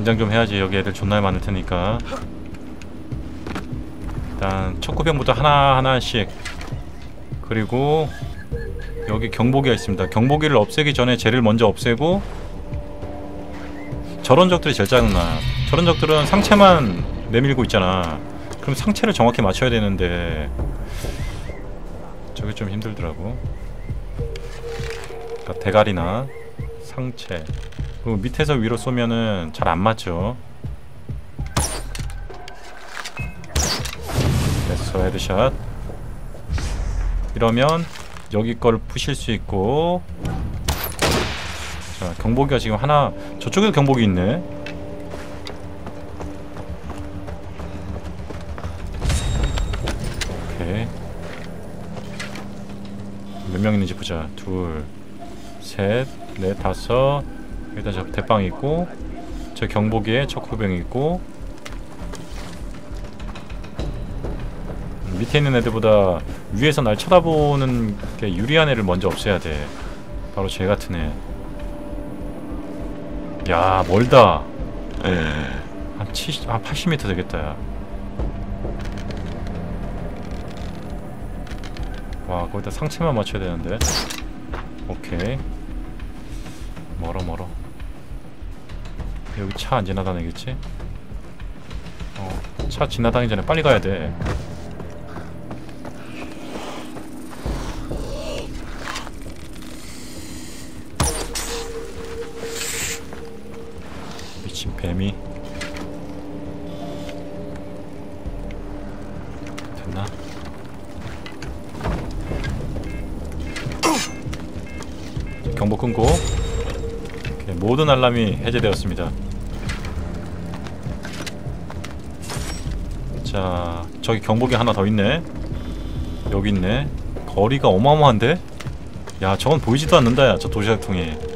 긴장 좀 해야지. 여기 애들 존나 많을 테니까. 일단 척구병부터 하나하나씩. 그리고 여기 경보기가 있습니다. 경보기를 없애기 전에 쟤를 먼저 없애고 저런 적들이 제일 짜증나 저런 적들은 상체만 내밀고 있잖아. 그럼 상체를 정확히 맞춰야 되는데 저게 좀 힘들더라고. 그러니까 대가리나 상체 그리고 밑에서 위로 쏘면은 잘 안 맞죠? 됐어 headshot 이러면 여기 걸 푸실 수 있고. 자 경보기가 지금 하나 저쪽에도 경보기 있네. 오케이. 몇 명 있는지 보자. 둘셋넷 다섯 일단 저 대빵 있고 저 경보기에 척후병 있고 밑에 있는 애들보다 위에서 날 쳐다보는 게 유리한 애를 먼저 없애야 돼. 바로 쟤 같은 애 야 멀다. 한 70, 아 80m 되겠다 야. 와 거기다 상체만 맞춰야 되는데. 오케이. 멀어 멀어 여기 차 안 지나다니겠지? 어, 차 지나다니기 전에 빨리 가야 돼 미친 뱀이 됐나? 경보 끊고 모든 알람이 해제되었습니다 자 저기 경보기 하나 더 있네. 여기 있네. 거리가 어마어마한데? 야 저건 보이지도 않는다 야저 도시락통이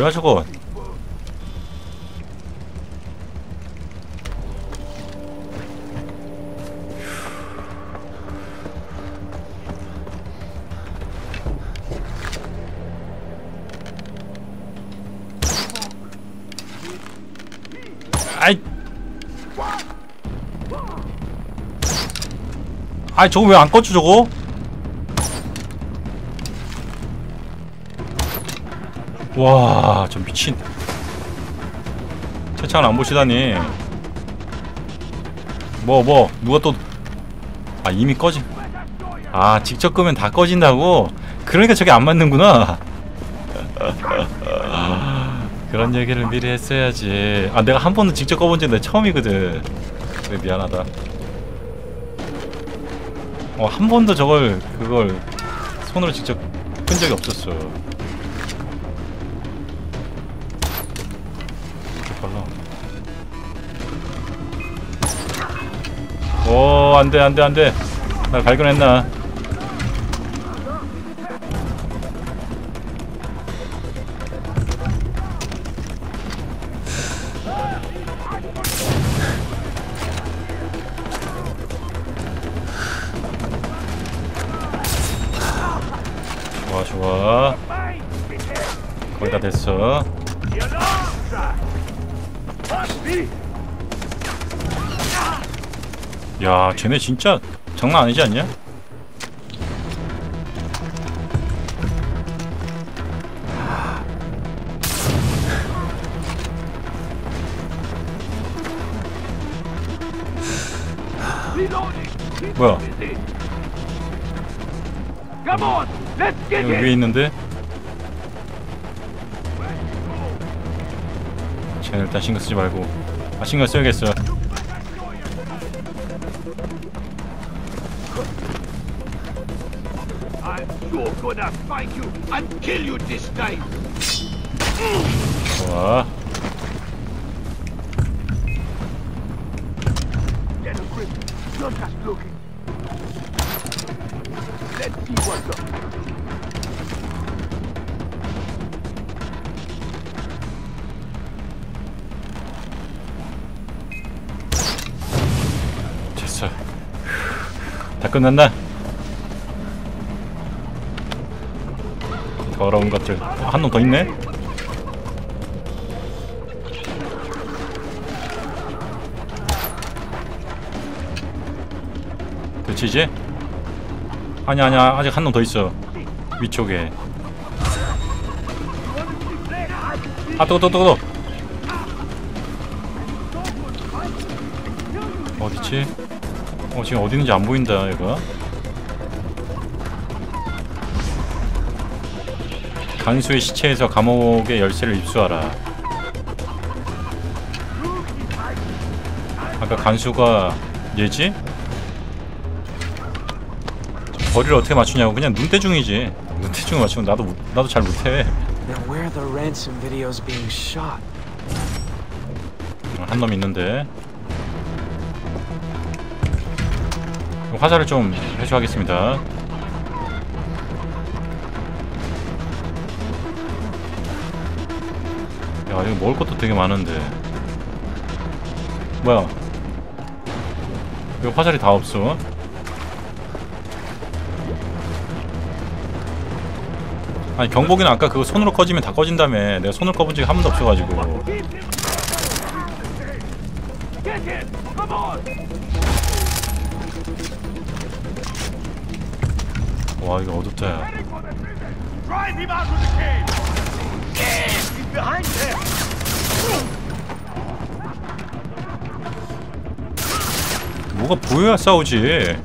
뭐야 저거? 아이. 저거 왜 안 꺼져 저거 와, 저 미친. 채창을 안 보시다니. 뭐, 뭐, 누가 또. 아, 이미 꺼진. 아, 직접 끄면 다 꺼진다고? 그러니까 저게 안 맞는구나. 그런 얘기를 미리 했어야지. 아, 내가 한 번도 직접 꺼본 적내 처음이거든. 그래, 미안하다. 어, 한 번도 저걸, 그걸 손으로 직접 끈 적이 없었어. 오, 안 돼, 안 돼, 안 돼. 날 발견했나? 좋아, 좋아. 거의 다 됐어. 야, 쟤네 진짜 장난 아니지 않냐? 뭐야? 여기 있는데? 쟤는 일단 신경 쓰지 말고 아 신경 써야겠어 I'm sure gonna find you and kill you this time. 좋아 Get a grip. You're just looking. Let's see what's up. 됐어. 다 끝났나? 더러운 것들. 어, 한놈 더 있네? 그치 이제? 아니야 아니야 아직 한 놈 더 있어 위쪽에 아 뜨거 뜨거 뜨거 어디지? 어 지금 어디 있는지 안 보인다 얘가 강수의 시체에서 감옥의 열쇠를 입수하라. 아까 강수가 얘지? 거리를 어떻게 맞추냐고. 그냥 눈대중이지. 눈대중을 맞추면 나도 못- 나도 잘 못해? 한 놈 있는데. 화살을 좀 회수하겠습니다 야 이거 먹을 것도 되게 많은데. 뭐야? 왜 화살이 다 없어? 아니 경복이는 아까 그거 손으로 꺼지면 다 꺼진다며. 내가 손을 꺼본 적이 한 번도 없어가지고! 와 이거 어둡다 야 behind there! 뭐가 보여야 싸우지.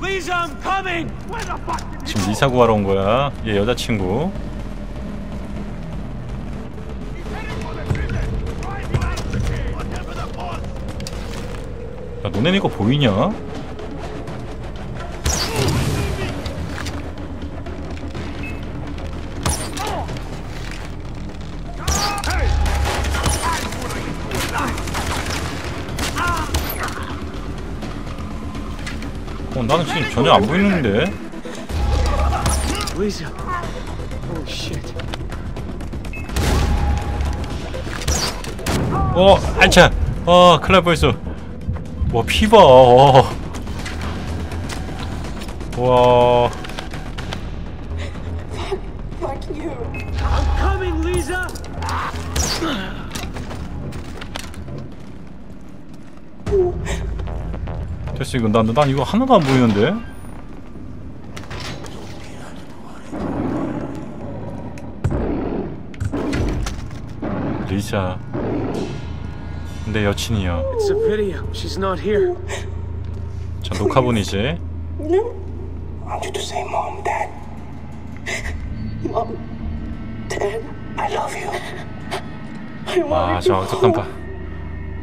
Lisa, I'm coming! Where the fuck did he 지금 리사 구하러 온 거야. 얘 여자친구. 야, 너네 이거 보이냐? 나는 지금 전혀 안 보이는데. Shit. 어, 안차. 어, 큰일 날 뻔했어. 와, 피봐. 어. 와, 됐어 이거 난, 난 이거 하나도 안 보이는데. 리사, 내 여친이요. It's a video. She's not here. 저 녹화본이지. No. I want you to say mom, dad. Mom, dad, I love you. I want 와, you 저 to 악독한 봐.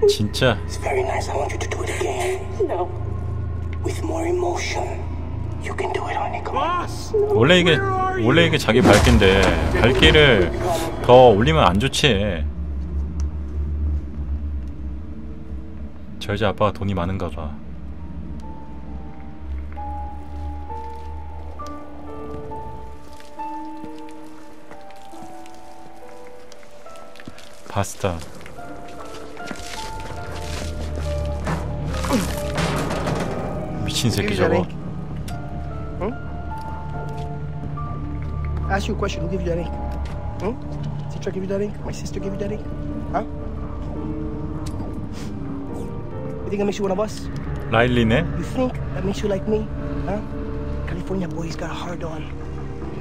진짜 It's very nice. I want you to do it again. No. 원래 이게 원래 이게 자기 밝기인데 밝기를 더 올리면 안 좋지. 저 여자 아빠가 돈이 많은가 봐. 파스타. 미친 새끼 저거. Ask you a question. Who gave you that ink? Hmm? Teacher gave you that ink? My sister gave you that ink? Huh? You think that makes you one of us? 라일리네. You think that makes you like me? Huh? California boys got a hard on.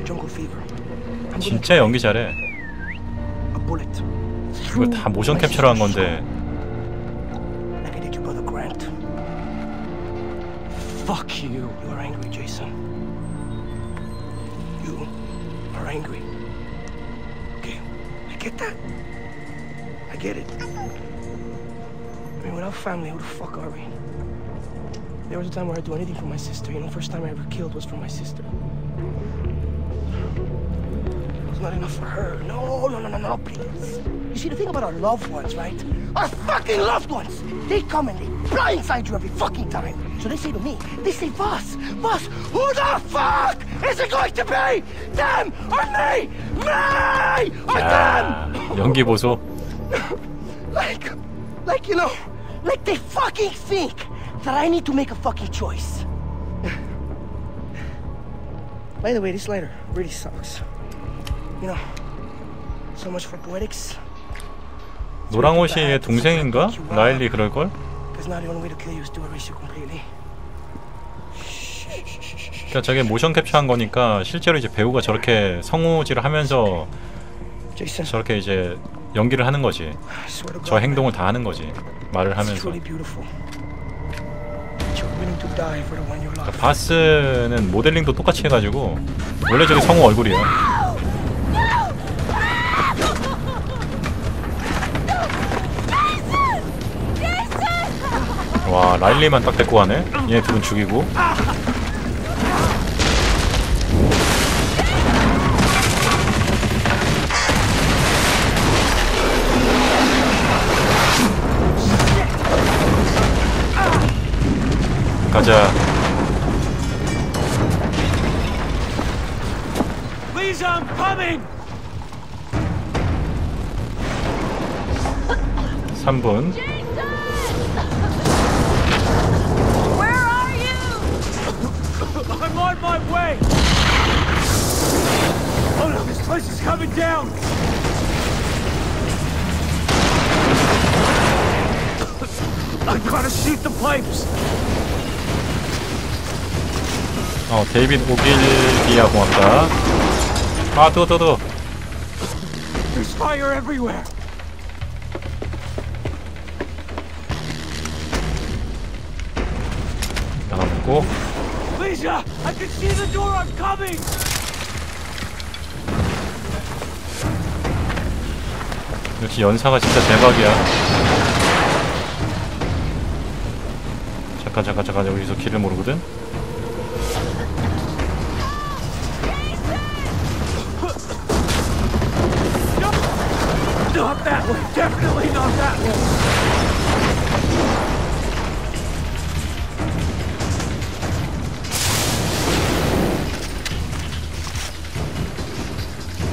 Jungle fever. 진짜 연기 잘해. a bullet. 이거 다 모션 캡처를 한 건데 Fuck you. You are angry, Jason. You are angry. Okay, I get that. I get it. I mean, without family, who the fuck are we? There was a time where I'd do anything for my sister. You know, first time I ever killed was for my sister. It was not enough for her. No, no, no, no, no, please. You see, the thing about our loved ones, right? Our fucking loved ones! They come and they blindside you every fucking time. So they say to me, they say, Voss, Voss, who the fuck is it going to be? Them or me? Me or 야, them? 연기 보소. Like, like, you know, like they fucking think that I need to make a fucking choice. By the way, this lighter really sucks. You know, so much for poetics. 노랑옷이의 동생인가? 라일리 그럴걸? Because now the only way to kill you is to erase you completely. 그러니까 저게 모션 캡처한 거니까 실제로 이제 배우가 저렇게 성우질을 하면서 저렇게 이제 연기를 하는 거지. 저 행동을 다 하는 거지. 말을 하면서. love. 바스는 모델링도 똑같이 해가지고 원래 저게 성우 얼굴이야. 와 라일리만 딱 데리고 가네. 얘 둘은 죽이고. 가자. Coming! 3분. Gotta shoot the pipes! 어 데이빗 오길비아 고맙다. 아 뜨거 뜨거 뜨거. There's fire everywhere! 하나 먹고. Lisa, I can see the door, I'm coming! 역시 연사가 진짜 대박이야. 잠깐 잠깐 잠깐 여기서 길을 모르거든.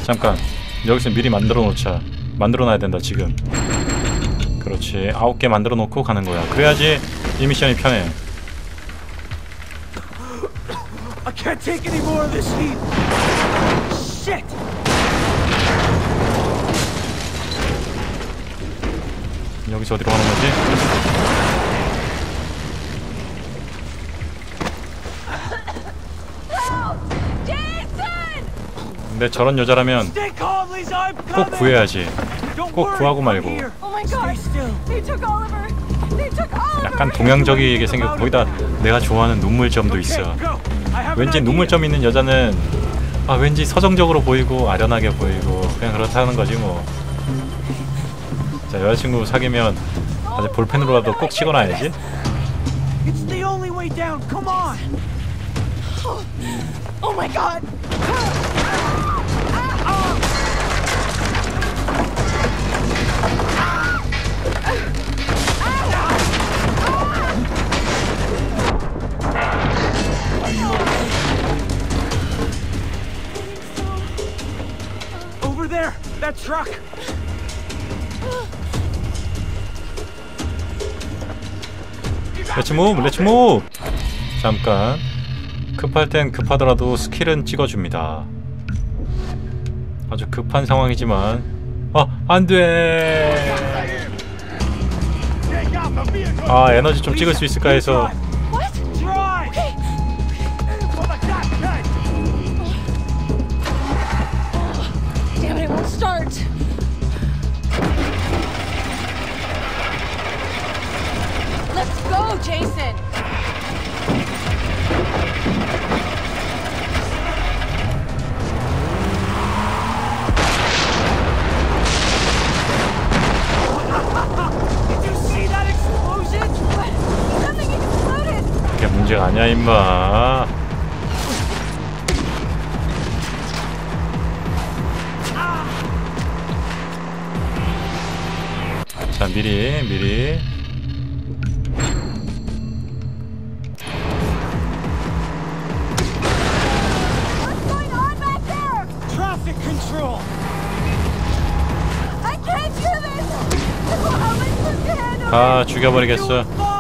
잠깐 여기서 미리 만들어 놓자. 만들어 놔야 된다 지금. 그렇지 아홉 개 만들어 놓고 가는 거야. 그래야지 이 미션이 편해. I can't take any more of this heat! Shit! 여기서 어디로 가는 거지? Jason! 근데 저런 여자라면 꼭 coming! 구해야지. 꼭 구하고 말고. 약간 동양적이게 생겼고 거기다 내가 좋아하는 눈물점도 있어. 왠지. 눈물점 있는 여자는 아 왠지 서정적으로 보이고 아련하게 보이고 그냥 그렇다는 거지 뭐. 자 여자친구 사귀면 아주 볼펜으로라도 꼭 찍어놔야지. Oh my god! That truck. Let's move let's move 잠깐. 급할 땐 급하더라도 스킬은 찍어줍니다. 아주 급한 상황이지만. 아 안돼! 아 에너지 좀 찍을 수 있을까 해서 start! Let's go, Jason! 그게 문제가 아니야 임마 자 미리 미리 What's going on back there? Traffic control! I can't do this! How am I supposed to handle 다 it? 죽여버리겠어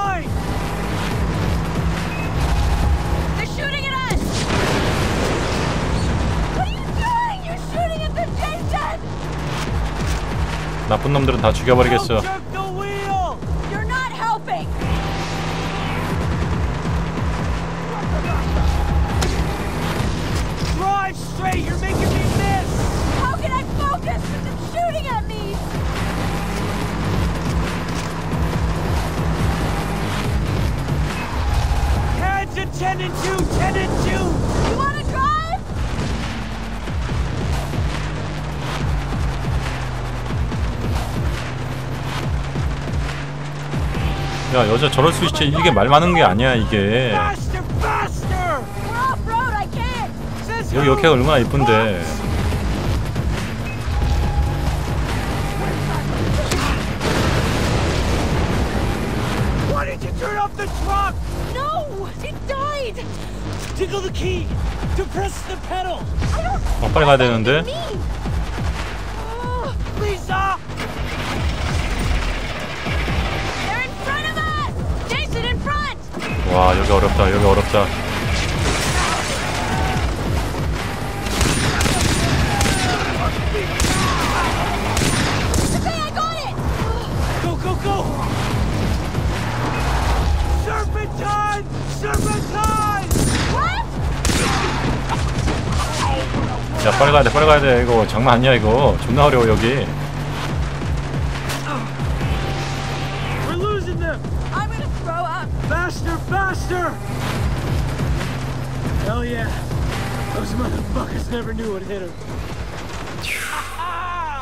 나쁜 놈들은 다 죽여버리겠어 야 여자 저럴 수 있지 이게 말 많은 게 아니야 이게 여기? 여기가 얼마나 이쁜데. 어 빨리 가야 되는데 와 여기 어렵다 여기 어렵다? 야 빨리 가야 돼 빨리 가야 돼 이거 장난 아니야 이거 존나 어려워 여기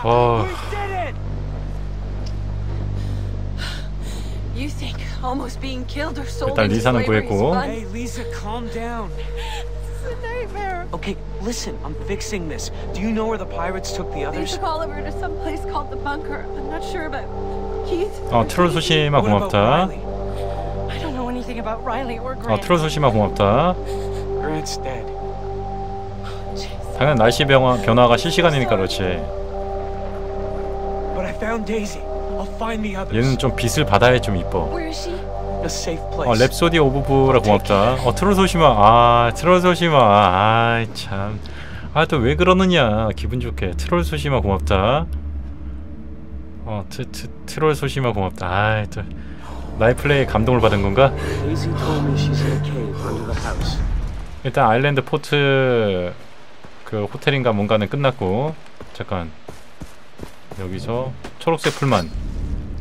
어 We did it! You think almost being killed or sold 일단 리사는 is 구했고. Hey, Lisa, calm down. It's a nightmare. Okay, listen, I'm fixing this. Do you know where the pirates took the They others? took Oliver to some place called the bunker. I'm not sure about Keith. 어, 트롤 about 고맙다? I don't know anything about Riley or 어, Grant. 트롤 소시마 고맙다 Grant's dead. Jeez. 당연 날씨 변화, 변화가 실시간이니까 그렇지 얘는 좀 빛을 받아야 좀 이뻐. Where is she? A safe 어, place. 랩소디 오브브라 고맙다. 어 트롤 소시마. 아 트롤 소시마. 아이 참아 또 왜 그러느냐. 기분 좋게. 트롤 소시마 고맙다. 어 트, 트, 트롤 소시마 고맙다. 아이 또 나의 플레이에 감동을 받은 건가? 일단 아일랜드 포트 그 호텔인가 뭔가는 끝났고 잠깐. 여기서 초록색 풀만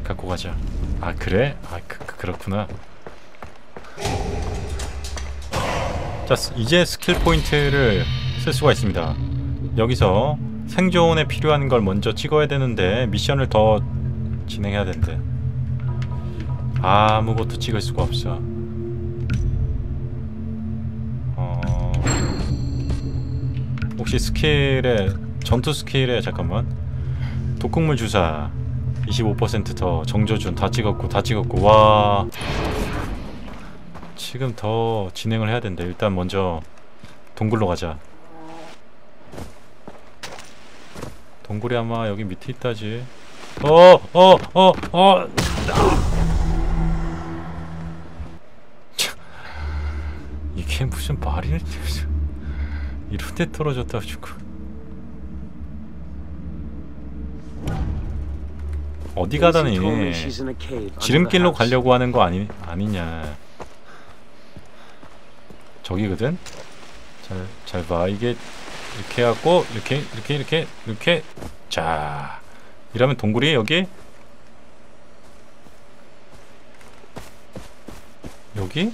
갖고 가자. 아 그래? 아 그, 그, 그렇구나. 자 스- 이제 스킬 포인트를 쓸 수가 있습니다. 여기서 생존에 필요한 걸 먼저 찍어야 되는데 미션을 더 진행해야 된대. 아무것도 찍을 수가 없어. 어... 혹시 스킬에 전투 스킬에 잠깐만 독극물 주사 25%더 정조준 다 찍었고 다 찍었고. 와. 지금 더 진행을 해야 된대 일단 먼저 동굴로 가자. 동굴이 아마 여기 밑에 있다지. 어 어 어 어. 이게 무슨 말이 이런 데 떨어졌다 죽고 어디 가다니? 지름길로. 가려고 하는 거 아니 아니냐. 저기거든? 잘 잘 봐. 이게 이렇게 해갖고 이렇게 이렇게 이렇게 이렇게. 자 이러면 동굴이 여기? 여기?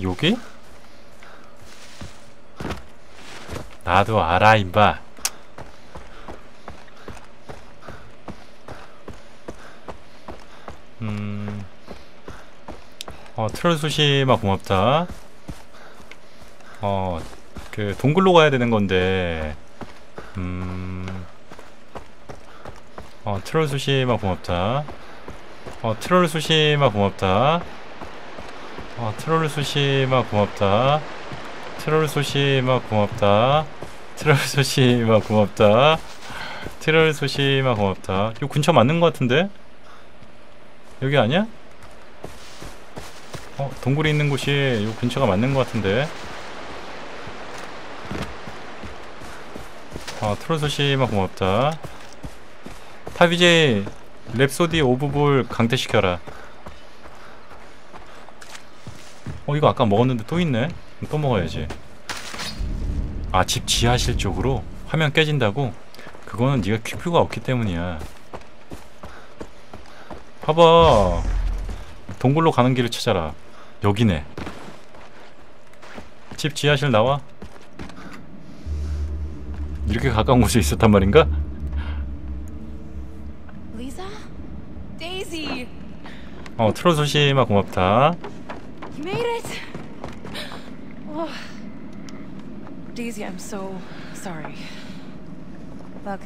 여기 나도 알아 임바 음... 어 트롤 수시마 고맙다 어 그 동굴로 가야 되는 건데 음. 어 트롤 수시마 고맙다. 어 트롤 수시마 고맙다. 어 트롤 수시마 고맙다. 트롤 수시마 고맙다. 트롤 수시마 고맙다. 트롤 수시마 고맙다. 요 근처 맞는 것 같은데? 여기 아니야? 어 동굴이 있는 곳이 요 근처가 맞는 것 같은데? 어 트롤 수시마 고맙다. 타비제이 랩소디 오브볼 강퇴시켜라. 어 이거 아까 먹었는데 또 있네. 또 먹어야지. 아 집 지하실 쪽으로 화면 깨진다고? 그거는 네가 퀴큐가 없기 때문이야. 봐봐. 동굴로 가는 길을 찾아라. 여기네. 집 지하실 나와. 이렇게 가까운 곳에 있었단 말인가? 어 트롤 소시마 고맙다. You made it! Oh. Daisy, I'm so sorry. Look,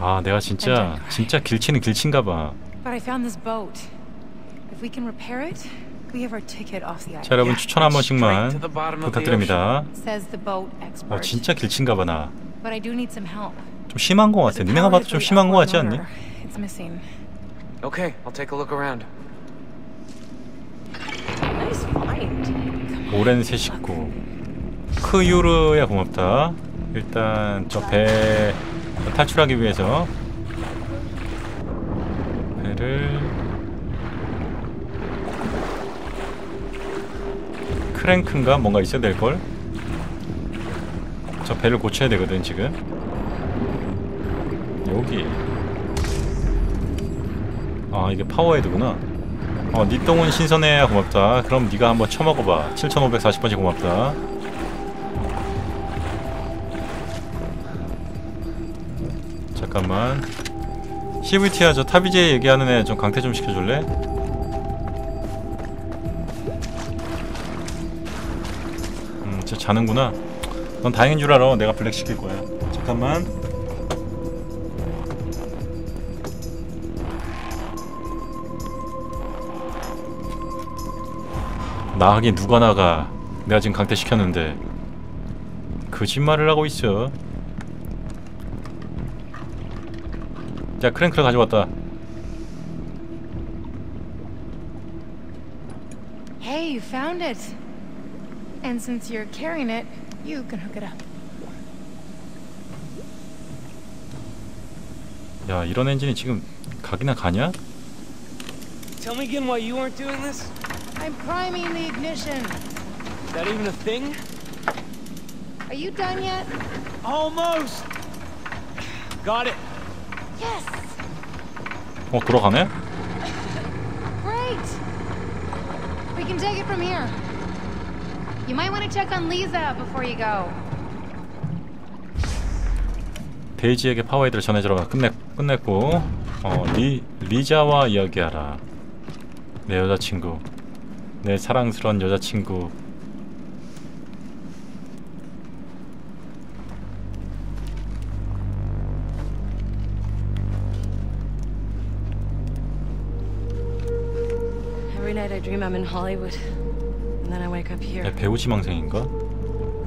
아 내가 진짜 진짜 길치는 길친가 봐. but I found this boat. If we can repair it, we have our ticket off the 자 island. 여러분 추천 한 번씩만 부탁드립니다. Says the boat expert. 어 진짜 길친가 봐 나. But I do need some help. 좀 심한 거 같아. 니네가 봐도 좀 심한 거 같지 않니? It's missing. Okay, I'll take a look around. Nice find. 오랜 새 식구. 크 유르야 고맙다. 일단 저 배 탈출하기 위해서 배를 크랭크인가 뭔가 있어야 될 걸. 저 배를 고쳐야 되거든 지금. 여기. 아 이게 파워헤드구나. 어, 니 똥은 신선해야 고맙다. 그럼 네가 한번 쳐먹어봐. 7,540번째 고맙다. 잠깐만. CVT야 저 타비제 얘기하는 애 좀 강퇴 좀 시켜줄래? 음, 저 자는구나. 넌 다행인 줄 알아. 내가 블랙 시킬 거야. 잠깐만. 나가긴 누가 나가 내가 지금 강퇴시켰는데 거짓말을 하고 있어 자 크랭크를 가져왔다 Hey, you found it. And since you're carrying it, you can hook it up. 야 이런 엔진이 지금 가기나 가냐? Tell me again why you weren't doing this? I'm priming the ignition. Is that even a thing? Are you done yet? Almost. Got it. Yes. 어 돌아가네? Great. We can take it from here. You might want to check on Lisa before you go. 데이지에게 파워헤드를 전해주러 끝내, 끝냈고 어, 리, 리자와 이야기하라 내 여자친구 내 사랑스러운 여자친구 dream I'm in Hollywood. And then I wake up here. 야, 배우 지망생인가?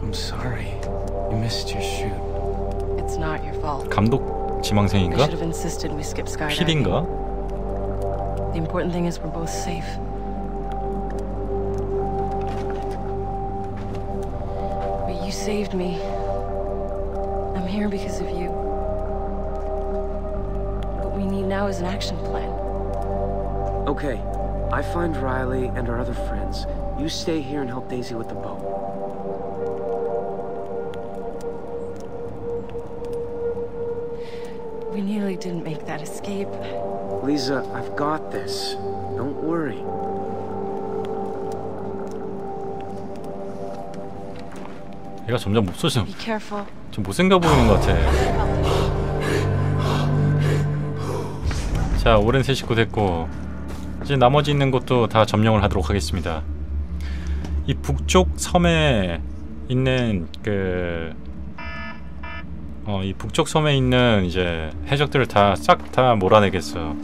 I'm sorry. You missed your shoot. It's not your fault. 감독 I 지망생인가? should have insisted we skip skydiving. PD인가? The important thing is we're both safe. But you saved me. I'm here because of you. What we need now is an action plan. Okay, I find Riley and our other friends. You stay here and help Daisy with the boat. We nearly didn't make that escape. Lisa, I've got this. Don't worry. 얘가 점점 없어져 Be careful. 좀 못생겨 보이는 것 같아 자 오랜 새 식구 됐고 이제 나머지 있는 곳도 다 점령을 하도록 하겠습니다. 이 북쪽 섬에 있는 그 어, 이 북쪽 섬에 있는 이제 해적들을 다 싹 다 몰아내겠어요.